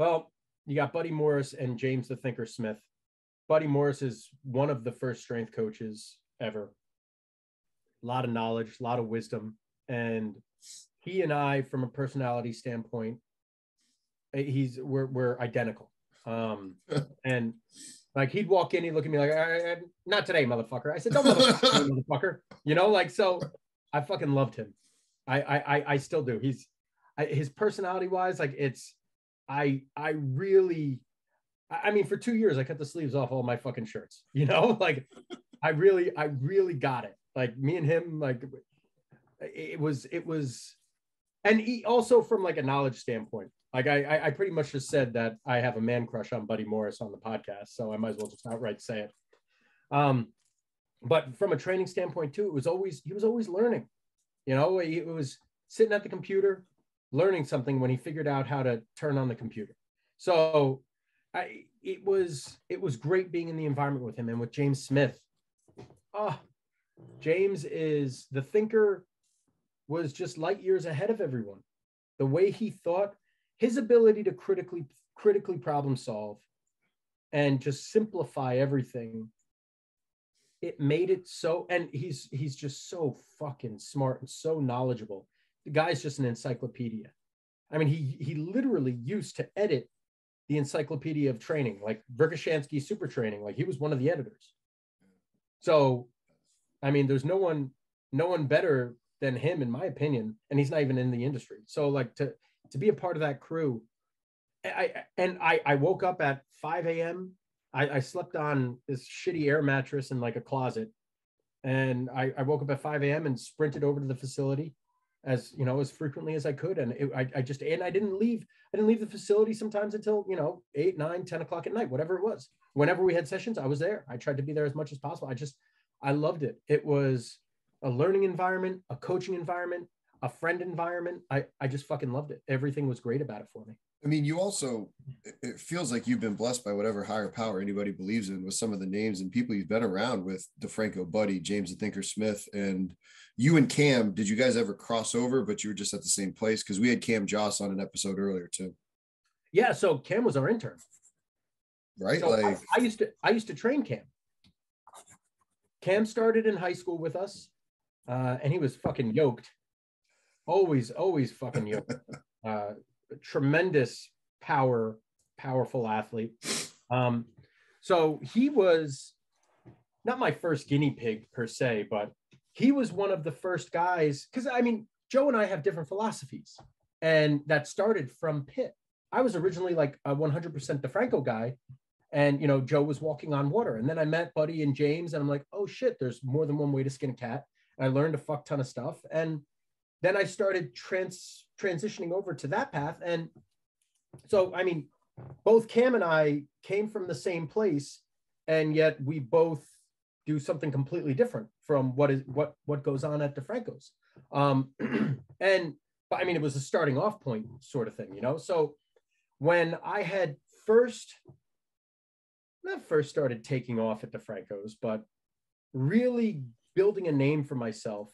Well, you got Buddy Morris and James the Thinker Smith. Buddy Morris is one of the first strength coaches ever. A lot of knowledge, a lot of wisdom. And he and I, from a personality standpoint, eh, he's we're we're identical. Um, and like he'd walk in, he'd look at me like, "I- I- "Not today, motherfucker." I said, "Don't motherfucker, motherfucker." You know, like so. I fucking loved him. I I I, I still do. He's I, his personality wise, like it's. I I really. I mean, for two years, I cut the sleeves off all my fucking shirts. You know, like I really, I really got it. Like me and him, like it was, it was, and he also from like a knowledge standpoint. Like I, I, pretty much just said that I have a man crush on Buddy Morris on the podcast, so I might as well just outright say it. Um, but from a training standpoint too, it was always he was always learning. You know, he it was sitting at the computer, learning something when he figured out how to turn on the computer. So I it was it was great being in the environment with him and with James Smith. Oh, James is the thinker was just light years ahead of everyone. The way he thought, his ability to critically critically problem solve and just simplify everything it made it so and he's he's just so fucking smart and so knowledgeable the guy's just an encyclopedia i mean he he literally used to edit the encyclopedia of training like Verkhoshansky super training like he was one of the editors so i mean there's no one no one better than him in my opinion and he's not even in the industry so like to to be a part of that crew I and I I woke up at 5 a.m. I, I slept on this shitty air mattress in like a closet, and I, I woke up at 5 a.m. and sprinted over to the facility, as you know, as frequently as I could, and it, I I just and I didn't leave I didn't leave the facility sometimes until you know eight nine 10 o'clock at night whatever it was. Whenever we had sessions, I was there. I tried to be there as much as possible. I just I loved it. It was a learning environment, a coaching environment, a friend environment. I I just fucking loved it. Everything was great about it for me. I mean, you also, it- feels like you've been blessed by whatever higher power anybody believes in with some of the names and people you've been around with DeFranco Buddy, James the Thinker Smith, and you and Cam. Did you guys ever cross over, but you were just at the same place? Because we had Cam Josse on an episode earlier too, Yeah, so Cam was our intern. right? So I, like, I used to I used to train Cam. Cam started in high school with us, uh, and he was fucking yoked. Always, always fucking yoked. Uh, tremendous power, powerful athlete. Um, so he was not my first guinea pig per se, but he was one of the first guys. Because I mean, Joe and I have different philosophies, and that started from Pitt. I was originally like a 100% DeFranco guy, and you know joe was walking on water and then i met buddy and james and i'm like oh shit there's more than one way to skin a cat and i learned a fuck ton of stuff and then i started trans transitioning over to that path and so i mean both cam and i came from the same place and yet we both do something completely different from what is what what goes on at defranco's um and but i mean it was a starting off point sort of thing you know so when i had first not first started taking off at DeFranco's, but really building a name for myself.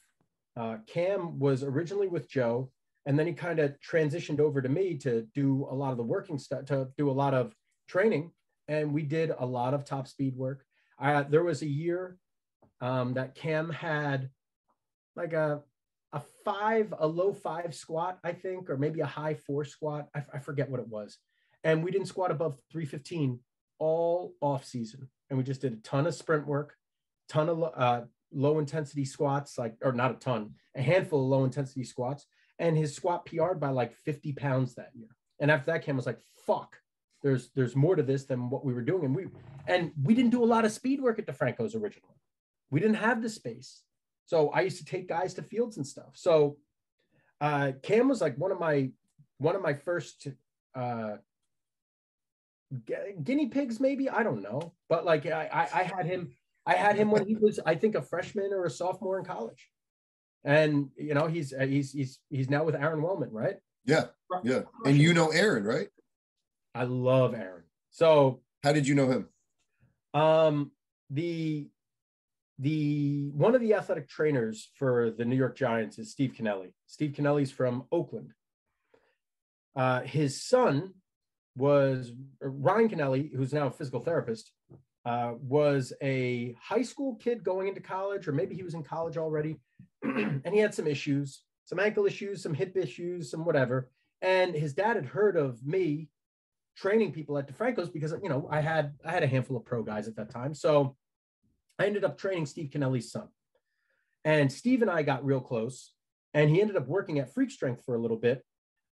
Uh, Cam was originally with Joe, and then he kind of transitioned over to me to do a lot of the working stuff, to do a lot of training, and we did a lot of top speed work. Uh, there was a year um, that Cam had like a a five, a low five squat, I think, or maybe a high four squat. I, I forget what it was, and we didn't squat above 315 all off season and we just did a ton of sprint work ton of uh, low intensity squats like or not a ton a handful of low intensity squats and his squat pr'd by like 50 pounds that year. And after that cam was like fuck there's there's more to this than what we were doing. And we and we didn't do a lot of speed work at defranco's originally. We didn't have the space. So i used to take guys to fields and stuff. So uh cam was like one of my one of my first uh gu- guinea pigs maybe? I don't know. But like I i had him i had him when he was i think a freshman or a sophomore in college and you know he's uh, he's he's he's now with aaron wellman right yeah, yeah. And you know Aaron, right? i love aaron so How did you know him? um the the one of the athletic trainers for the new york giants is steve kennelly steve kennelly's from oakland uh his son was Ryan Kennelly, who's now a physical therapist, uh, was a high school kid going into college, or maybe he was in college already, and he had some issues, some ankle issues, some hip issues, some whatever. And his dad had heard of me training people at DeFranco's because you know I had I had a handful of pro guys at that time, so I ended up training Steve Kennelly's son, and Steve and I got real close, and he ended up working at Freak Strength for a little bit,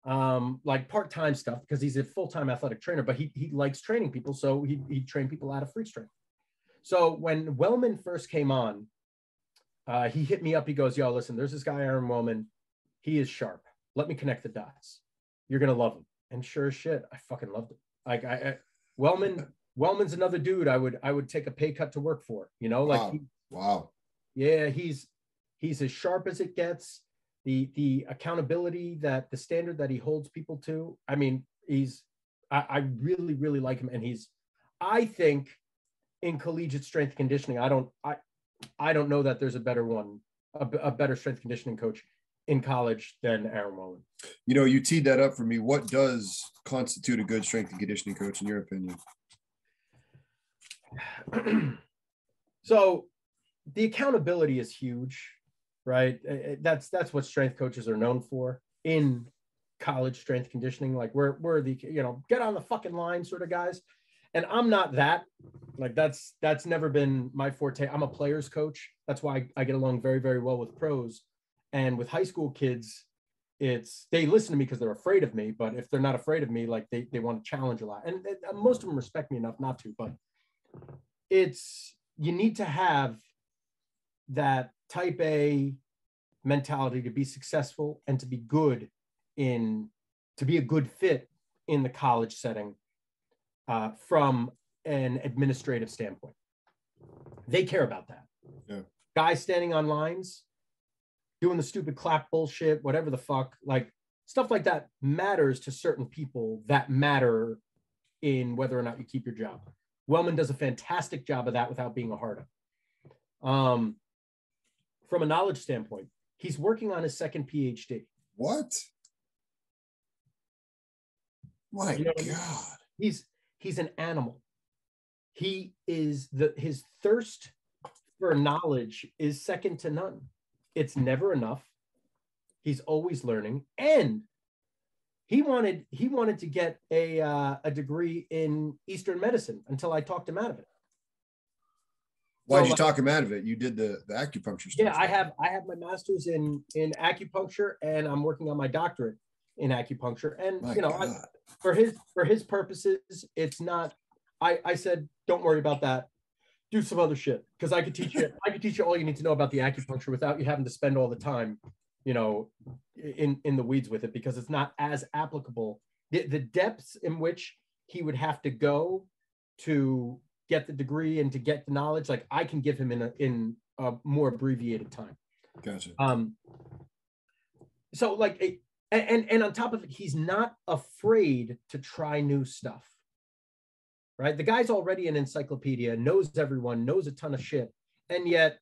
um, like part-time stuff because he's a full-time athletic trainer, but he he likes training people, so he he trained people out of Freak Strength. So when Wellman first came on, uh, he hit me up. He goes, "Yo, listen, there's this guy Aaron Wellman. He is sharp. Let me connect the dots. You're gonna love him." And sure as shit, I fucking loved it. Like I, I Wellman, Wellman's another dude I would I would take a pay cut to work for. You know, like wow. he, wow. Yeah, he's he's as sharp as it gets the the accountability that the standard that he holds people to. I mean, he's I, I really really like him, and he's I think in collegiate strength conditioning. I don't I I don't know that there's a better one, a, a better strength conditioning coach in college than Aaron Wellman. You know, you teed that up for me. What does constitute a good strength and conditioning coach, in your opinion? so, the accountability is huge right? Eh, eh, that's that's what strength coaches are known for in college strength conditioning. Like we're we're the you know get on the fucking line sort of guys, and I'm not that. Like that's that's never been my forte. I'm a players coach. That's why I, I get along very very well with pros, and with high school kids. It's they listen to me because they're afraid of me, but if they're not afraid of me, like they, they want to challenge a lot, and, and most of them respect me enough not to. But it's you need to have that type A mentality to be successful and to be good in to be a good fit in the college setting uh, from an administrative standpoint. They care about that. Yeah. Guys standing on lines, doing the stupid clap bullshit, whatever the fuck, like stuff like that matters to certain people that matter in whether or not you keep your job. Wellman does a fantastic job of that without being a hard Um, from a knowledge standpoint. He's working on his second PhD. What? My you know, God. He's he's an animal. He is the his thirst for knowledge is second to none. It's never enough. He's always learning, and he wanted he wanted to get a uh, a degree in Eastern medicine until I talked him out of it. Why did so, you talk him out of it? You did the, the acupuncture stuff. Yeah, I have I have my master's in in acupuncture and I'm working on my doctorate in acupuncture. And my you know, I, for his for his purposes, it's not I I said don't worry about that. Do some other shit because I could teach you I could teach you all you need to know about the acupuncture without you having to spend all the time, you know, in in the weeds with it because it's not as applicable. The, the depths in which he would have to go to get the degree and to get the knowledge, like I can give him in a in a more abbreviated time. Gotcha. Um. So like, a, and and on top of it, he's not afraid to try new stuff. Right, the guy's already an encyclopedia, knows everyone, knows a ton of shit, and yet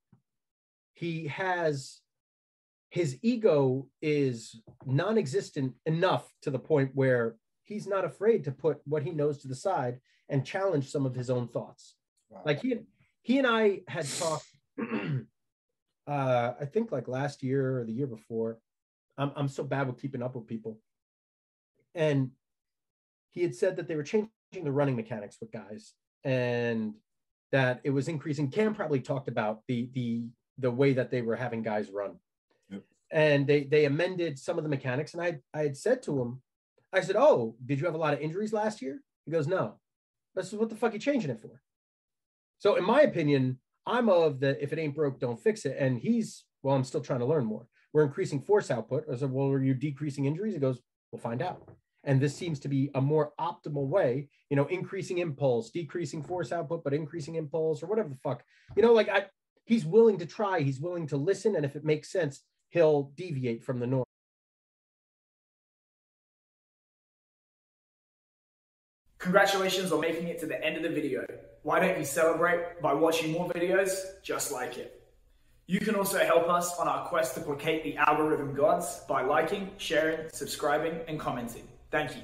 he has his ego is non-existent enough to the point where he's not afraid to put what he knows to the side and challenge some of his own thoughts. Wow. Like he he and I had talked uh I think like last year or the year before. I'm I'm so bad with keeping up with people. And he had said that they were changing the running mechanics with guys and that it was increasing. Cam probably talked about the the the way that they were having guys run. Yep. And they they amended some of the mechanics. And I I had said to him, I said, Oh, did you have a lot of injuries last year? He goes, No. This is what the fuck are you changing it for? So in my opinion, I'm of the if it ain't broke, don't fix it. And he's well, I'm still trying to learn more. We're increasing force output. I said, well, are you decreasing injuries? He goes, we'll find out. And this seems to be a more optimal way, you know, increasing impulse, decreasing force output, but increasing impulse or whatever the fuck. You know, like I he's willing to try, he's willing to listen, and if it makes sense, he'll deviate from the norm. Congratulations on making it to the end of the video. Why don't you celebrate by watching more videos just like it? You can also help us on our quest to placate the algorithm gods by liking, sharing, subscribing, and commenting. Thank you.